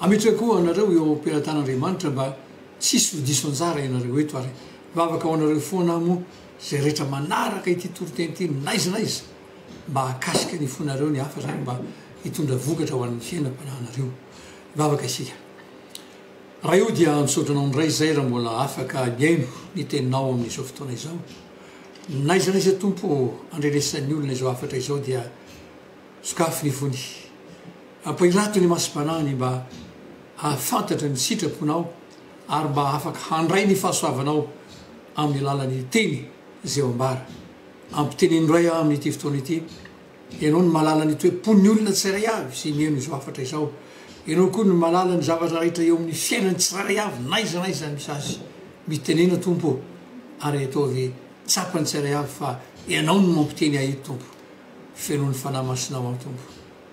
Ametraka koa ho anareo eo am-pelatan'Andriamanitra mba tsy hisy ho diso anjara ianareo eto ary mivavaka ho anareo foana aho moa izay rehetra manaraka ity toriteny ity n'aiza n'aiza mba hahakasika ny fonareo ny hafa izany mba hitondra vokatra ho an'ny fiainam-panahinareo. Hivavaka isika. Ray o dia misaotra anao indray izay raha mbola afaka mihaino ny teninao amin'izao fotoana izao. N'aiza n'aiza Tompo ô, andrenesan'ny olona izao hafatra izao dia. Sokafy ny fony. Ampahirato ny masom-panahiny mba hahafantatra ny sitraponao ary mba hahafaka handray ny fahasoavanao amin'ny alalan'ny teny izay ho ambara. Ampiteneno indray aho amin'ity fotoana ity, Ianao no mahalala ny toe-pon'ny olona tsirairay avy sy mihaino izao hafatra izao. Ianao koa no mahalala ny zavatra rehetra eo amin'ny fiainan'ny tsirairay avy n'aiza n'aiza misy azy. Mitenena Tompo ô, ary ataovy tsapan'ny tsirairay avy fa Ianao no mampiteny ahy eto Tompo. fenoin'ny Fanahy Masinao aho Tompo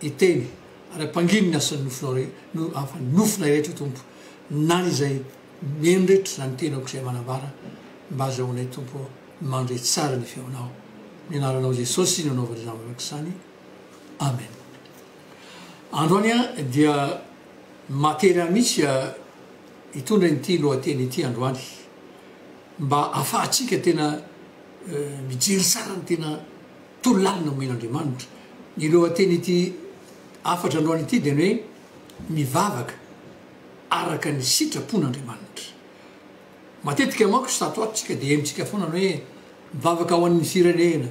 hiteny ary ampangino ny asan'ny nofonao rehetra nofonay rehetra Tompo na izay mihaino rehetra na ny tenako izay manambara mba azahoanay Tompo mandre tsara ny feonao ny anaranao Jesosy no anaovana izany manaraka izany Amen Androany dia matery ahy mihitsy hitondra ity lohateny ity androany mba afahantsika tena mijery tsara ny tena Toro lalina omen'Andriamanitra. Ny lohaten'ity hafatra androany ity dia ny hoe Mivavaka araka ny sitrapon'Andriamanitra. Matetika manko sa ato atsika dia henontsika foana ny hoe mivavaka ho an'ny firenena,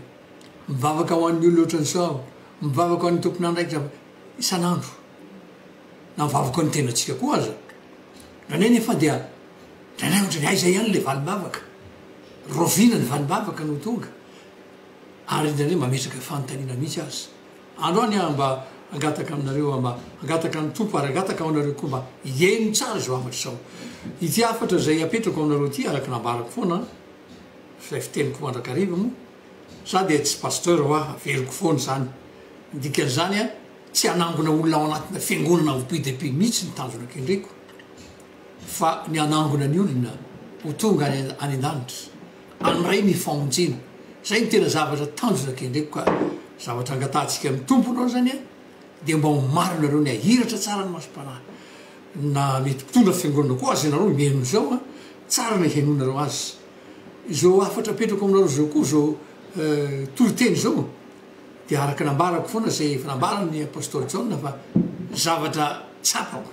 mivavaka ho an'ny olona ohatran'i sao, mivavaka ho an'ny tompon'andraikitra isan'andro. Na mivavaka ho an'ny tenantsika koa aza. Indraindray anefa dia indraindray ohatran'ny aiza ihany ilay valim-bavaka. Raoviana ny valim-bavaka no tonga. ary indraindray mametraka fanontaniana mihitsy aza. Andro any aho mba hangataka aminareo aho mba hangataka amin'ny Tompo ary hangataka ho anareo koa mba hihaino tsara izao hafatra izao. Ity hafatra izay apetrako aminareo ity araka ny ambarako foana izay fiteniko mandrakariva moa za dia tsy pasteur hoa averiko foana izany. Ny dikan'izany tsy hanangona olona ao anatina fiangonana avo-by dia by mihitsy ny tanjona kendreko. fa ny hanangona ny olona ho tonga any an-danitra, handray ny famonjena. Izay no tena zavatra tanjona kendreko ka zavatra angatahantsika amin'ny Tompo nareo izany a, dia mba ho maro nareo ny hahiratra tsara ny masom-panahy, na mety mpitondra fiangonana koa aza ianareo mihaino izao a, tsara ny henoinareo azy izao hafatra apetrako aminareo izao koa izao toriteny izao dia araka nambarako foana izay efa nambaran'ny Apostoly Jaona fa zavatra tsapako.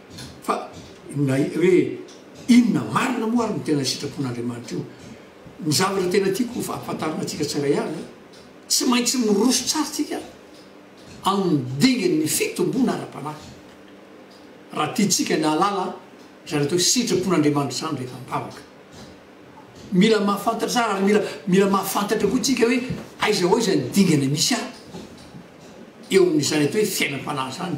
Fa na hoe inona marina moa ary no tena sitrapon'Andriamanitra io? Ny zavatra tena tiako ho ampahafantarina antsika tsirairay avy, tsy maintsy miroso tsara isika amin'ny dingan'ny fitomboana ara-panahy, raha tiantsika ny hahalala izany atao hoe sitrapon'Andriamanitra izany rehefa mivavaka. Mila mahafantatra tsara ary mila mila mahafantatra koa isika hoe aiza ho aiza ny dingana misy ahy eo amin'izany atao hoe fiainam-panahy izany.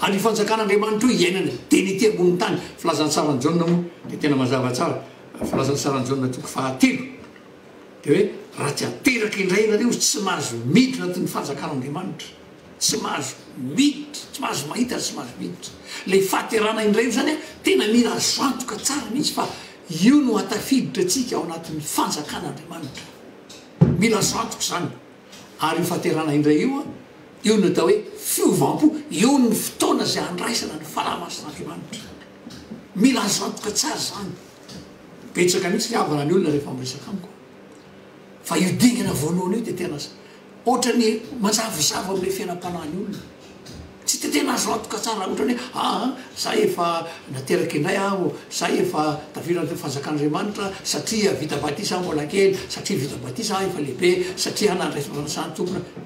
Ary io fanjakan'Andriamanitra io iainana dia ny ety ambonin'ny tany. Filazantsaran'i Jaona moa dia tena mazava tsara. Filazantsaran'i Jaona toko fahatelo dia hoe, Raha tsy ateraka indray ianareo, tsy mahazo miditra anatin'ny fanjakan'Andriamanitra. Tsy mahazo miditra, tsy mahazo mahita ary tsy mahazo miditra. Ilay fahaterana indray io izany tena mila azo antoka tsara mihitsy fa io no hahatafiditra antsika ao anatin'ny fanjakan'Andriamanitra. Mila azo antoka izany. Ary io fahaterana indray io. Io no atao hoe fiovam-po. Io ny fotoana izay handraisana ny fanahy masin'Andriamanitra. Mila azo antoka tsara izany. Betsaka mihitsy ny havana ny olona rehefa miresaka amiko. Fa io dingana voalohany io dia tena ohatran'ny manjavozavo amin'ilay fiainam-panahin'ny olona. Tsy dia tena azo antoka tsara, ohatran'ny hoe aa za efa nateraka indray aho, za efa tavela amin'ny fanjakan'Andriamanitra satria vita batisa aho mbola kely, satria vita batisa aho efa lehibe, satria aho nandray ny fanasan'ny Tompo.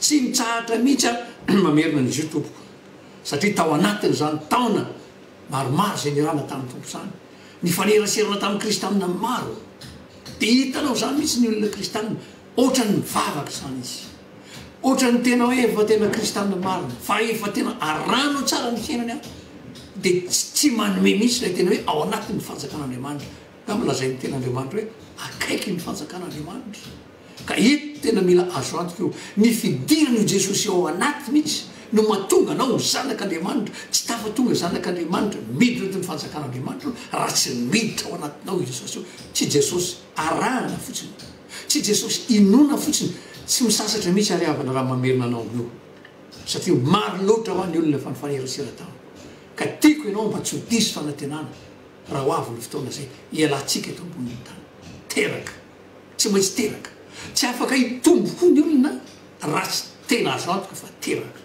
Tsy nitsahatra mihitsy aho ny mamerina an'izy io tompoko, satria tao anatin'izany taona maromaro izay niarahana tamin'ny Tompo izany, nifaneraserana tamin'ny Kristianina maro, dia hitanao izany mihitsy ny olona Kristianina, ohatran'ny mivavaka izany izy, ohatran'ny tena hoe efa tena Kristianina marina, fa rehefa tena arahina tsara ny fiainany an, dia tsy manome mihitsy ilay tena hoe ao anatin'ny fanjakan'Andriamanitra, angamba lazain'ny tena Andriamanitra hoe akaiky ny fanjakan'Andriamanitra. Ka eto tena mila azo antoka io. Ny fidiran'io Jesosy ao anaty mihitsy no mahatonga anao ho zanak'Andriamanitra, tsy tafatonga zanak'Andriamanitra miditra eto ny fanjakan'Andriamanitra raha tsy miditra ao anatinao io Jesosy io. Tsy Jesosy arahana fotsiny, tsy Jesosy inoana fotsiny, tsy misasatra mihitsy ary havana raha mamerina anao amin'io satria maro loatra hoa ny olona efa nifanerasera taminy. Ka tiako ianao mba tsy ho diso fanantenana raha ho avy ny fotoana izay hialantsika eto ambonin'ny tany teraka. Tsy maintsy teraka. Tsy afaka hitombo koa ny olona raha tsy tena azo antoka fa teraka.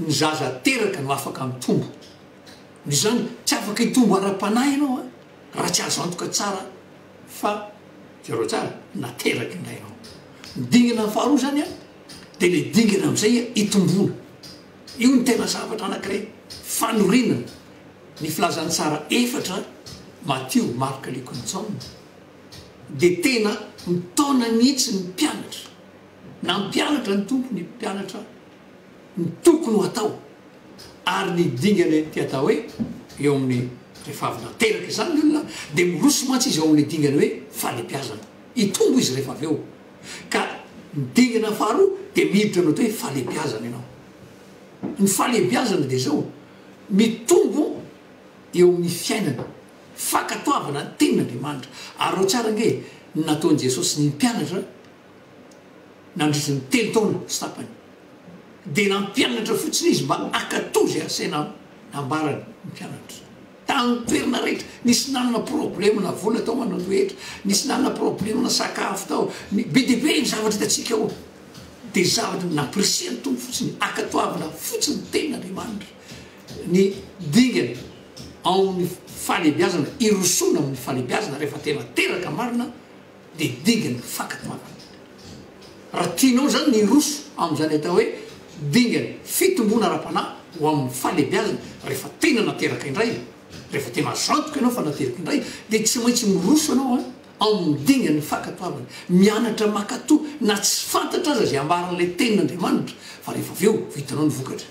Ny zaza teraka no afaka mitombo. Noho izany, tsy afaka hitombo ara-panahy ianao raha tsy azo antoka tsara fa, jereo tsara, nateraky ny rainao. Ny dingana faharoa izany dia ilay dingana amin'izay itomboana. Io no tena zavatra anankiray fanorenana ny filazantsara efatra, Matio, Marka, Lioka, Jaona. dia tena mitaona mihitsy ny mpianatra. Nampianatra ny Tompo ny mpianatra ny tokony ho atao ary ny dingana ity atao hoe eo amin'ny rehefa avy nateraka izany ny olona dia miroso mantsy izy eo amin'ny dingana hoe falebiazana. Hitombo izy rehefa avy eo. Ka ny dingana faharoa dia miditra amin'atao hoe falebiazana ianao. Ny falebiazana dia izao, mitombo eo amin'ny fiainana. Fankatoavana ny tenin'Andriamanitra. Arao tsara ange ny nataon'i Jesosy ny mpianatra nandritry ny telo taona sy tapany. Dia nampianatra fotsiny izy mba hankatò izay asaina nambarany ny mpianatra. Tamin'ny toerana rehetra, nisy nanana problemana vola tao manao ny rehetra, nisy nanana problemana sakafo tao, be dia be ny zavatra hitantsika ao. Dia zavatra nampirisihany Tompo fotsiny, ankatoavina fotsiny ny tenin'Andriamanitra. ny dingana ao amin'ny fahalehibiazana hirosoana amin'ny fahalehibiazana rehefa tena teraka marina dia dingana fakan tohanana raha tianao izany ny hiroso amin'izany atao hoe dingana fitomboana ara-panahy ho amin'ny fahalehibiazana rehefa tena nateraka indray rehefa tena azo antoka ianao fa nateraka indray dia tsy maintsy miroso ianao a amin'ny dingana fakan tohanana mianatra makatoa na tsy fantatra aza izay ambaran'ilay tenin'Andriamanitra fa rehefa avy eo vitanao ny vokatra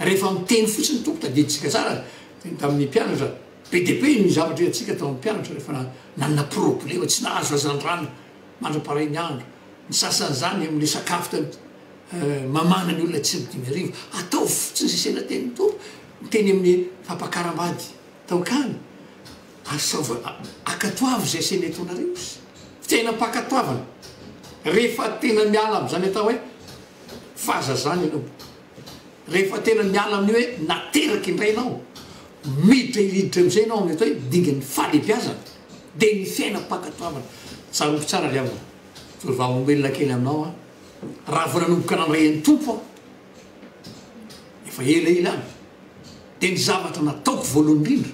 Rehefa miteny fotsiny ny Tompo, tadidintsika tsara teny tamin'ny mpianatra, be dia be ny zavatra hitantsika tamin'ny mpianatra rehefa nanana problema, tsy nahazo hazandrano mandra-paharin'ny andro, ny sasan'izany amin'ilay sakafo tany mamana ny olona atsimo dimy arivo. Ataovy fotsiny izay saina teny ny Tompo, miteny amin'ny fampakaram-bady taokany, ary saova, akatoavy izay saina etaonareo. Fitiahinam-pankatoavana, rehefa tena miala amin'izany atao hoe fahazazana ianao. Rehefa tena miala amin'ny hoe nateraka indray ianao, miditra hiriditra amin'izay ianao amin'ny atao hoe dingan'ny fahalehibiazana, dia ny fiainam-pankatoavana. Tsarovy tsara ry havana, tovy vavolombelona kely aminao aho, raha vao nanomboka nandray an'ny Tompo aho, efa ela ela any, dia ny zavatra nataoko voalohany indrindra,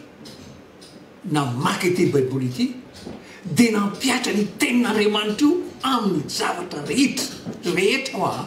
namaky ity Baiboly ity, dia nampihatra ny Tenin'Andriamanitra io amin'ny zavatra rehetra rehetra aho.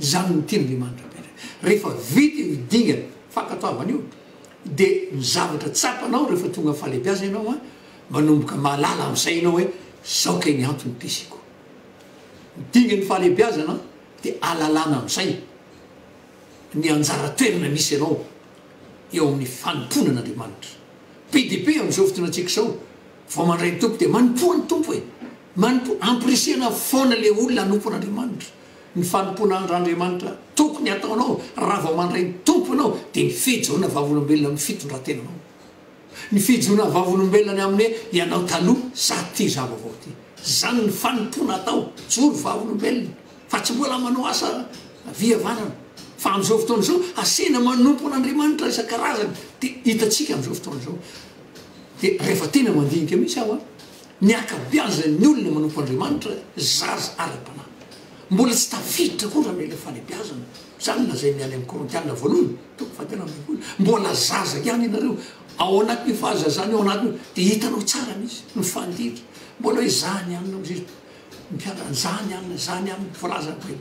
Izany no tian'Andriamanitra apetraka. Rehefa vita io dingana fankatoavana io dia ny zavatra tsapanao rehefa tonga amin'ny fahalebiazana ianao an, manomboka mahalala amin'izay ianao hoe izao kay ny antony physique-ko. Ny dingan'ny fahalebiazana dia ahalalana amin'izay ny anjara toerana misy anao eo amin'ny fanompoana an'Andriamanitra. Be dia be amin'izao fotoanantsika izao Vao mandray toky dia manompoa ny Tompo e! Manompoa, amporisihana foana le olona hanompo an'Andriamanitra. Ny fanompoana an'Andriamanitra tokony ataonao raha vao mandray ny Tompo ianao dia ny fijoroana vavolombelona amin'ny fitondran-tenanao. Ny fijoroana vavolombelona ny amin'ny ianao taloha sady ty za vaovao ty. Zany ny fanompoana atao, joro vavolombelona fa tsy mbola manao asa vihavanana. Fa amin'izao fotoana izao hasina manompo an'Andriamanitra isan-karazany dia hitantsika amin'izao fotoana izao. Dia rehefa tena mandinika mihitsy aho an! Ny ankabeazan'ny olona manompo Andriamanitra zaza ara-panahy. Mbola tsy tafiditra koa izany ilay fanabeazana. Izany no lazain'ny any amin'ny Korintiana voalohany, toko fahatelo amby folo. Mbola zaza ihany ianareo. Ao anatin'io fahazazana io anatin'io dia hitanao tsara mihitsy ny fandidy. Mbola hoe izany ihany no ry mpianatra, izany ihany, izany ihany no voalazan'ny Baiboly.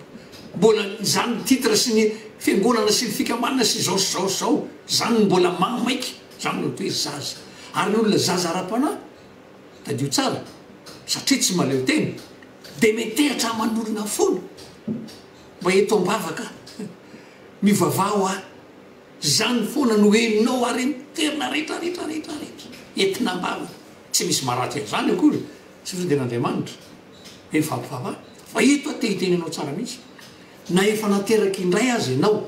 Mbola izany ny titre sy ny fiangonana sy ny fikamanana sy izao sy izao sy izao. Izany no mbola maha maika. Izany no hoe zaza. Ary ny olona zaza ara-panahy, tadidio tsara, satria tsy mahaleo tena, dia metehatra aman'olona foana, mba eto am-bavaka, mivavaha ho Ahy. Izany foana no henonao ary enterina rehetra, rehetra, rehetra, rehetra, entina am-bava. Tsy misy maratra izany akory, satria dia an'Andriamanitra ny fampivavaha. Fa eto Aho te-hiteny anao tsara mihitsy, na efa nateraka indray aza ianao,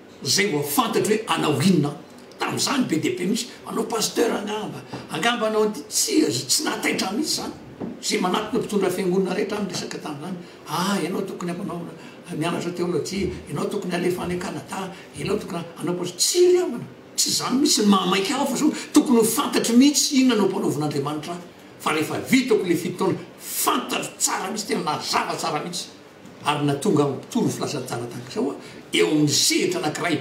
Zay vao fantatro hoe hanao inona tamin'izany be dia be mihitsy, hanao pasteur angamba, angamba hanao an'ity, tsy azo tsy nahataitra mihitsy izany, izay manatona mpitondra fiangonana rehetra aho niresaka tamin'izany, ah ianao tokony amanao mianatra théologie, ianao tokony alefa any Canada, ianao tokony hanao pasteur, tsia ry havana, tsy izany mihitsy ny mahamaika ahy fa sao tokony ho fantatro mihitsy inona no ampanaovin'Andriamanitra ahy, fa rehefa vitako ilay fito taona fantatro tsara mihitsy, tena nazava tsara mihitsy. ary na tonga mpitory filazantsara tahaka izao aho eo amin'ny sehatra anankiray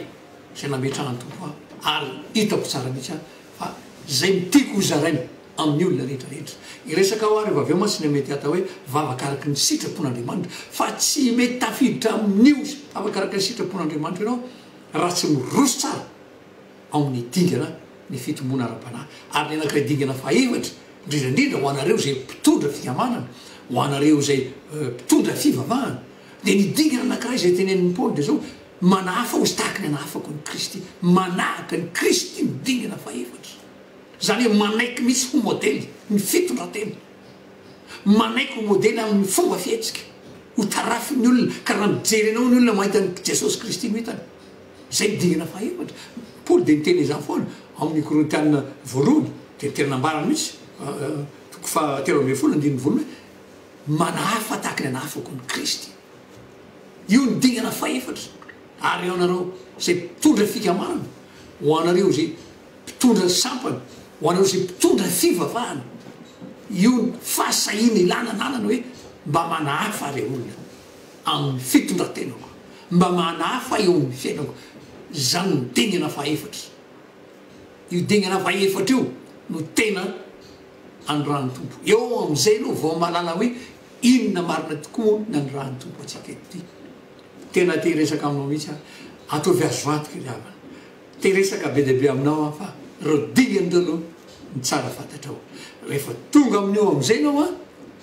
izay nametrahan'ny Tompo ahy, ary hitako tsara mihitsy aho fa izay no tiako hozaraina amin'ny olona rehetra rehetra. Hiresaka aho ary avy eo mantsy ny mety hatao hoe vavaka araka ny sitrapon'Andriamanitra, fa tsy mety tafiditra amin'io vavaka araka ny sitrapon'Andriamanitra io ianao raha tsy miroso tsara. ao amin'ny dingana ny fitomboana ara-panahy, ary ny anankiray dingana fahaefatra, indrindra indrindra ho anareo izay mpitondra fikamanana, ho anareo izay mpitondra fivavahana, dia ny dingana anankiray izay tenenin'i Paoly dia izao, Manahafa aho izy tahaka ny anahafako an'i Kristy. Manahaka an'i Kristy ny dingana fahaefatra. Izany hoe manaiky mihitsy ho modely ny fitondran-tena. Manaiky ho modely amin'ny fomba fihetsika, ho tarafin'ny olona, ka raha mijery anao ny olona mahita an'i Jesosy Kristy no hitany. Izay dingana fahaefatra. Paoly dia niteny izany foana ao amin'ny Korintiana voalohony, dia ny tena nambarany mihitsy, toko faha telo ambin'ny folo andininy voalohany hoe, Manahafa tahaka ny anahafako an'i Kristy. Io no dingana fahefatra. Ary eo anareo izay mpitondra fikamarana, ho anareo izay mpitondra sampana, ho anareo izay mpitondra fivavahana, io no fahasahiana ilana ananana hoe mba manahafa ilay olona. amin'ny fitondratenako mba mahana hafa eo amin'ny fiainako, izany no dingana fahaefatra. Io dingana fahaefatra io no tena anirahan'ny Tompo. Eo amin'izay aloha vao mahalala hoe inona marina tokoa ny anirahan'ny Tompo antsika eto ity. Tena te hiresaka aminao mihitsy aho, ataovy azo antoka ry havana. Te hiresaka be dia be aminao aho fa ireo dingana ireo aloha no tsara fantatrao. Rehefa tonga amin'io amin'izay ianao an!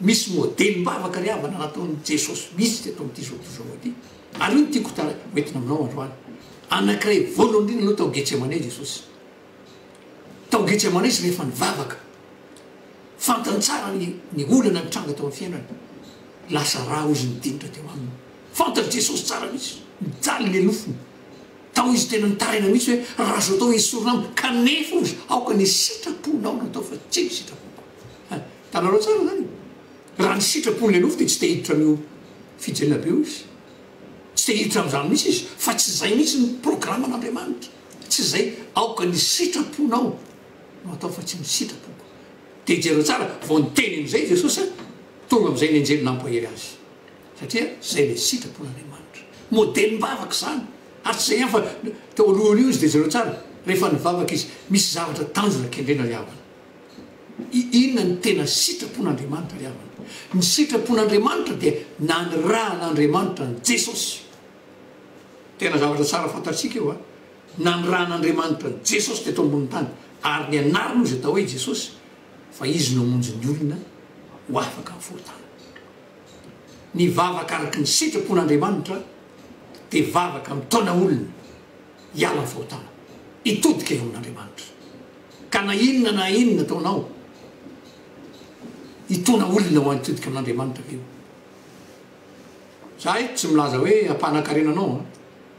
Misy modelim-bavaka ry havana nataon'i Jesosy mihitsy teto amin'ity zao tontolo izao ity. Ary io no tiako ho entina aminao androany. Anankiray voalohany indrindra aloha tao Getsemane i Jesosy. Tao Getsemane izy rehefa nivavaka. Fantany tsara ny ny olana nitranga tao amin'ny fiainany. Lasa ra hozy ny dinika teo aminy. Fantan'i Jesosy tsara mihitsy. Mijaly ilay nofony. Tao izy tena nitaraina mihitsy hoe raha azo atao esorina amiko. Kanefa hozy aoka ny sitraponao no atao fa tsy ny sitrapoko. Tananao tsara zany e! Raha ny sitrapon'ny nofo dia tsy te hiditra amin'io fijerena be io izy. Tsy te hiditra amin'izany mihitsy izy fa tsy izay mihitsy ny programan'Andriamanitra. Tsy izay aoka ny sitraponao no atao fa tsy ny sitrapoko. Dia jereo tsara, vao niteny an'izay Jesosy a, tonga amin'izay ny anjely nampahery azy. Satria izay ilay sitrapon'Andriamanitra. Modelim-bavaka izany. Ary tsy izay ihany fa teo alohan'io izy dia jereo tsara, rehefa nivavaka izy, misy zavatra tanjona kendrena ry havana. Inona no tena sitrapon'Andriamanitra ry havana? Ny sitrapon'Andriamanitra dia nanirahan'Andriamanitra an'i Jesosy. Tena zavatra tsara fantatsika io a! Nanirahan'Andriamanitra an'i Jesosy teto ambonin'ny tany ary nianarany hoy izay atao hoe Jesosy fa Izy no hamonjy ny olona ho afaka amin'ny fahotana. Ny vavaka araka ny sitrapon'Andriamanitra dia vavaka mitaona olona. hiala ny fahotana, hitodika eo amin'Andriamanitra. Ka na inona na inona ataonao, hitona olona ho any hitodika amin'Andriamanitra ve io? Za eto tsy milaza hoe hampanan-karena anao an!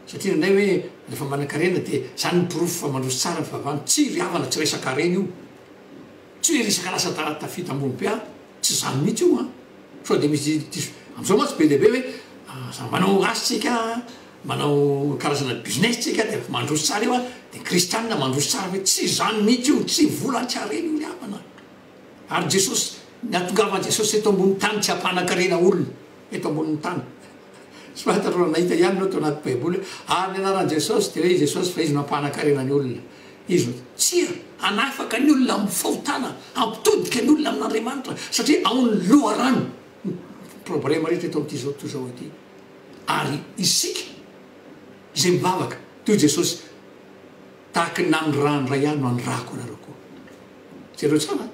Satria indraindray hoe rehefa manan-karena dia izany no porofo fa mandroso tsara ny fivavahana. Tsia, ry havana, tsy resaka harena io. Tsy hoe resaka lasa tara tafita ambony pea, tsy izany mihitsy io an! Sao dia misy diso? Amin'izao mantsy be dia be hoe, aza manao ratsy tsika, manao karazana business tsika dia mandroso tsara io an, dia ny kristianina mandroso tsara be, tsy izany mihitsy io, tsy volan-karena io ny havana, ary Jesosy, ny hahatongavan'i Jesosy eto ambonin'ny tany tsy hampanan-karena olona eto ambonin'ny tany, tsy fantatro raha nahita ihany nareo tao anaty baiboly hoe ary ny anaran'i Jesosy dia hoe Jesosy fa izy no hampanan-karena ny olona, izy no, tsia, hanafaka ny olona amin'ny fahotana, hampitodika ny olona amin'Andriamanitra, satria ao ny loharano ny problema rehetra eto amin'ity zao tontolo izao ity. Ary isika izay mivavaka toy Jesosy, tahaka ny nanirahany Ray ahy no anirahako anareo koa. Jereo tsara a!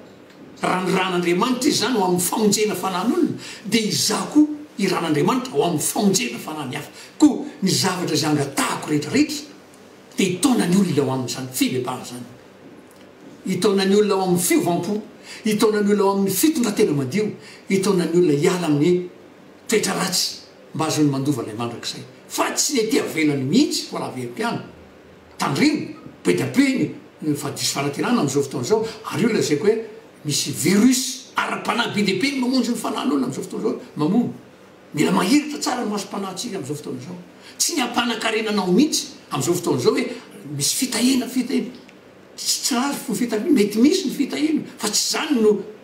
Raha nirahan'Andriamanitra izaho ho amin'ny famonjena fanan'olona, dia izaho koa irahan'Andriamanitra ho amin'ny famonjena fanan'ny hafa. Koa ny zavatra izay angatahako rehetrarehetra dia hitaona ny olona ho amin'izany fibebahana izany, hitaona ny olona ho amin'ny fiovam-po, hitaona ny olona ho amin'ny fitondran-tena madio, hitaona ny olona hiala amin'ny. Toetra ratsy mba azony mandova ilay mandrakizay fa tsy ny ety avelany mihitsy fa raha veripiano. Tandremo, be dia be ny fa diso fanatenana amin'izao fotoana izao ary io lazaiko hoe misy virus ara-panahy be dia be ny mamonjy ny fanahin'olona amin'izao fotoana izao, mamono. Mila mahiratra tsara ny masom-panahintsika amin'izao fotoana izao. Tsy ny hampanankarena anao mihitsy amin'izao fotoana izao hoe misy fitahiana, fitahiana. Tsy ratsy ny fitahiana, mety misy ny fitahiana fa tsy izany no.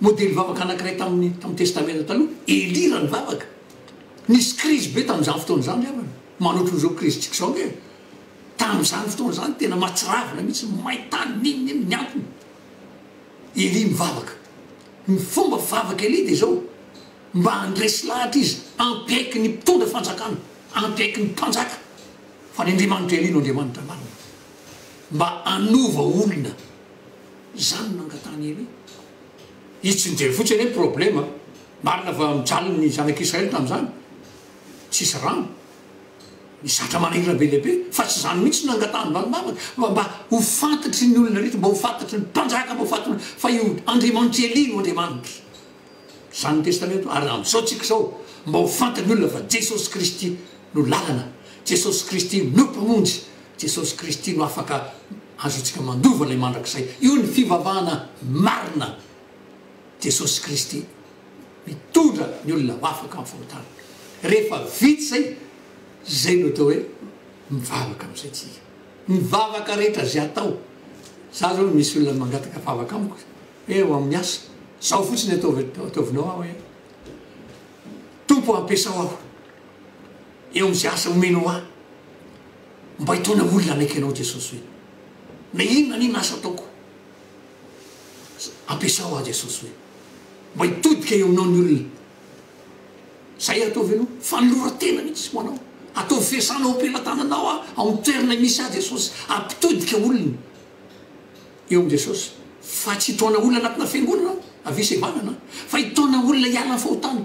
Modely vavaka anankiray tamin'ny tamin'ny Testamenta Taloha, Elia raha nivavaka. Nisy krizy be tamin'izany fotoana izany ry havana, manotrona izao krizintsika izao ange. Tamin'izany fotoana izany tena mahatsiravina mihitsy, may tany, n'inona n'inona, ny antony. Elia mivavaka. Ny fomba fivavaka Elia dia izao, mba handresy lahatra izy, hampiaiky ny mpitondra fanjakana, hampiaiky ny mpanjaka, fa ny Andriamanitra Elia no Andriamanitra marina, mba hanova olona. Izany no nangatahany Elia. Izy tsy nijery fotsiny hoe problema, marina fa mijaly ny zanak'i Israely tamin'izany, tsisy rano, ny zatra manairana be dia be, fa tsy izany mihitsy no nangatahan'ny valim-bavany, fa mba ho fantatry ny olona rehetra, mba ho fantatry ny mpanjaka, mba ho fantatry ny, fa io Andriamanitr'i Elia no Andriamanitra. Izany ny Testamento, ary amin'izao tsika izao, mba ho fantan'ny olona fa Jesosy Kristy no lalana, Jesosy Kristy no Mpamonjy, Jesosy Kristy no afaka azontsika mandova ilay mandrakizay. Io ny fivavahana marina. Jesosy Kristy mitondra ny olona ho afaka amin'ny fahotana. Rehefa vita izay, izay no atao hoe mivavaka amin'izay tsika. Ny vavaka rehetra izay atao, za zao misy olona mangataka vavaka amiko hoe ho amin'ny asa, zao fotsiny ataovinao aho hoe, Tompo ampiasao aho. eo amin'izay asa omenao ahy. Mba hitaona olona hanaiky Anao Jesosy hoe, na inona na inona asa ataoko, ampiasao ahy Jesosy hoe, mba hitodika eo Aminao ny olona. Izay ataovy Ianao, fanoloran-tena mihitsy ho Anao. Ataovy fiasana ao am-pelatananao aho, ao amin'ny toerana misy ahy Jesosy, hampitodika olona eo amin'i Jesosy. Fa tsy hitaona olona anatina fiangonana aho, avia Sebanana an, fa hitaona olona hiala amin'ny fahotana.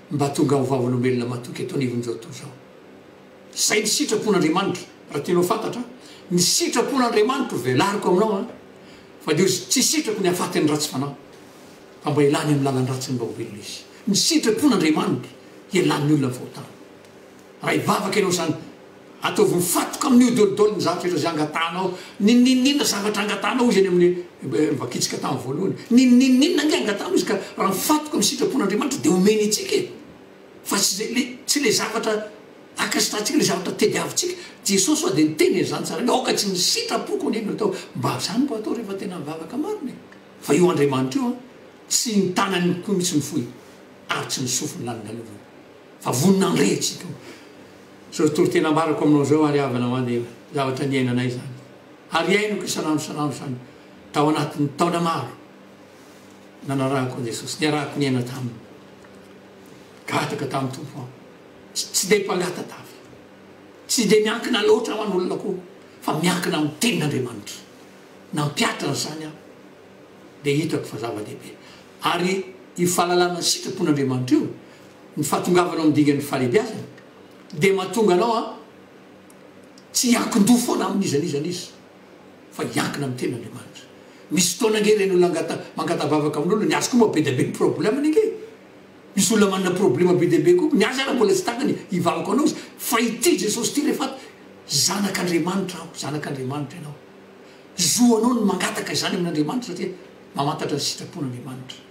Mba tonga ho vavolombelona matoky eto anivon'izao tontolo izao. Izay ny sitrapon'Andriamanitra. Raha tianao fantatra, ny sitrapon'Andriamanitro velariko aminao an! Fa dia hozy, tsy sitrako ny hahafaty ny ratsy fanahy. Fa mba hilany amin'ny lalan-dratsiny mba ho velona izy. Ny sitrapon'Andriamanitra, hialan'ny olona ny fahotana. Raha hivavaka ianao izany, ataovy ho fatoka amin'ny hodolidolin' ny zavatra rehetra izay angatahanao. Ninoninona zavatra angatahanao izy eny amin'ny vakitsika tamin'ny voalohany? Ninoninona ange angatahanao izy ka raha mifatoka amin'ny sitrapon' Andriamanitra dia omeny antsika e! Fa tsy izay, tsy ilay zavatra ankasitrahantsika, ilay zavatra tediavintsika. Jesosy ho'a dia niteny an'izany tsara hoe aoka tsy ny sitrapoko anie no atao. Mba izany vao atao rehefa tena mivavaka marina e! Fa io Andriamanitra io an, tsy ny tanany koa mihitsy no foiny ary tsy ny sofiny lany lalovany. Fa vonona handre tsy to. Izao toriteny ambarako aminao izao ary havana ho any dia zavatra niainanay izany. Ary iainako isan'andro isan'andro izany tao anatin'ny taona maro nanarahako an'i Jesosy, niarahako niaina taminy. Gataka tamin'ny Tompo aho. Tsy dia mpangatatafy. Tsy dia miankina loatra aman'olona koa fa miankina amin'ny tenin'Andriamanitra. Nampihatra an'izany aho dia hitako fa zava-dehibe. Ary io fahalalana ny sitrapon'Andriamanitra io Ny fahatongavanao amin'ny dingan'ny fahalebiazana dia mahatonga anao an tsy hiankin-doha foana amin'iza n'iza n'iza fa hiankina amin'ny tenin'Andriamanitra. Misy fotoana ange ireny olona angata mangatavavaka amin'olona, ny azy koa moa be dia be ny problème-ny ange. Misy olona manana problème be dia be koa, ny azy ary mbola tsy takany hivavaka ho anao izy fa ity Jesosy ity rehefa avy, Zanak'Andriamanitra aho, Zanak'Andriamanitra ianao. Zo anao ny mangataka izany amin'Andriamanitra satria mamantatra ny sitrapon'Andriamanitra.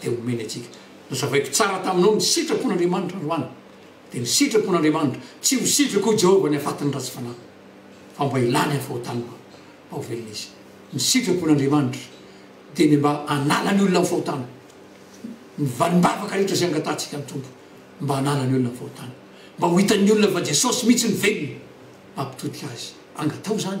dia omeny antsika. Nazavaiko tsara taminao ny sitrapon'Andriamanitra androany, dia ny sitrapon'Andriamanitra, tsy ho sitrako, hoy Jehovah, ny hafatin'ny ratsy fanahy, fa mba hilany ny fahotany mba ho velona izy. Ny sitrapon'Andriamanitra dia ny mba hanala ny olona amin'ny fahotana. Ny valim-bavaka rehetra izay angatahantsika amin'ny Tompo, mba hanala ny olona amin'ny fahotana, mba ho hitan'ny olona fa Jesosy mihitsy no velona, mampitodika azy. Angataho izany.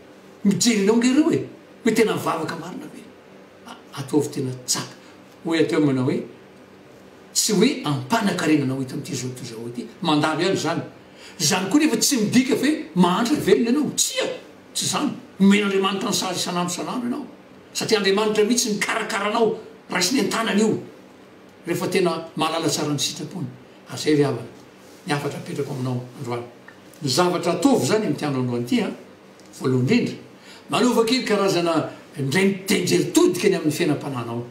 Mijery anao nga ireo e! Hoe tena mivavaka marina ve? Ataovy tena tsapa. Hoy aho teo manao hoe, Tsy hoe ampanankarena anao eto amin'ity zao tontolo izao ity. Mandalo ihany izany. Izany koa nefa tsy midika fa hoe mahantra velona ianao. Tsia! Tsy izany. Omen'Andriamanitra ny sazy isan'andro isan'andro ianao. Satria Andriamanitra mihitsy nikarakara anao, raisiny an-tanany io. Rehefa tena mahalala tsara ny sitrapony. Aza iry havana, ny hafatra apetrako aminao androany, ny zavatra ataovy izany amin'ity andro androany ity an! Voalohany indrindra, manaova kely karazana indray tenjery todika ny amin'ny fiainam-panahinao.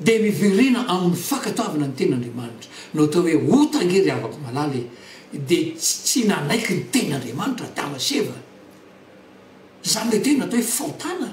Dia miverena amin'ny fankatoavana ny Tenin'Andriamanitra. No atao hoe ota ange ry havako malala e! Dia tsy tsy nanaiky ny Tenin'Andriamanitra Adama sy Eva? Izany ilay tena atao hoe fahotana?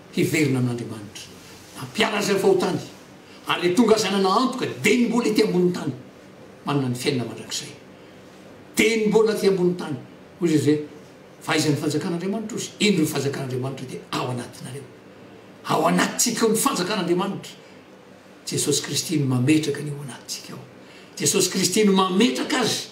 Hiverina amin'Andriamanitra. Hampiala an'izay fahotany. Ary ilay tonga zanana antoka dia ny mbola ety ambonin'ny tany. Manana ny fiainana mandrakizay. Dia ny mbola aty ambonin'ny tany. Hoy Jesoa hoe, Fahaizan'ny fanjakan'Andriamanitra ozy. Indro ny fanjakan'Andriamanitra dia ao anatinareo. Ao anatintsika ao ny fanjakan'Andriamanitra. Jesosy Kristy no mametraka ny ao anatintsika ao. Jesosy Kristy no mametraka azy.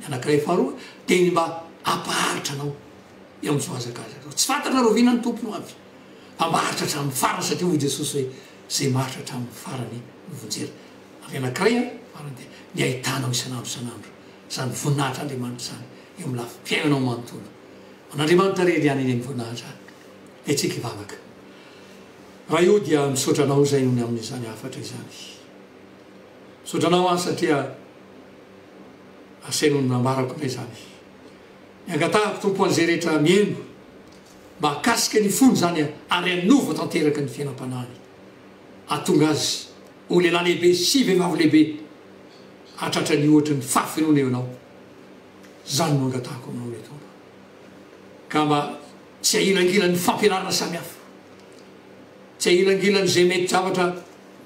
Ny anankiray faharoa dia ny mba hampaharitra anao eo amin'izao hazakazaka izao. Tsy fantatra ary oviana ny Tompo no avy fa mba haharitra hatramin'ny farany satria hoy Jesosy hoe izay maharitra hatramin'ny farany no vonjena. Ary ny anankiray farany dia ny hahitanao isan'andro isan'andro izany voninahitr'Andriamanitra izany eo amin'ny lafim-piainanao manontolo. An'Andriamanitra re ry an iny ny voninahitra a! Dia tsika hivavaka. Ray o dia misaotra anao izay noho ny amin'izany hafatra izany. Misaotra anao aho satria. asehon'ny nambarako anay izany. Ny angatahako Tompo an'izay rehetra mihaino mba hakasika ny fony izany ary hanova tanteraka ny fiainam-panahiny. Hahatonga azy ho lehilahy lehibe sy vehivavy lehibe hahatratra ny ohatra ny fahafenoana eo anao. Izany no angatahako aminao ry Tompo. Ka mba tsy ahilangilan'ny fampianarana samihafa. Tsy ahilangilan'izay mety zavatra.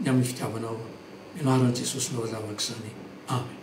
ny amin'ny fitiavanao, ny anaran'i Jesosy no razavako izany, Amen.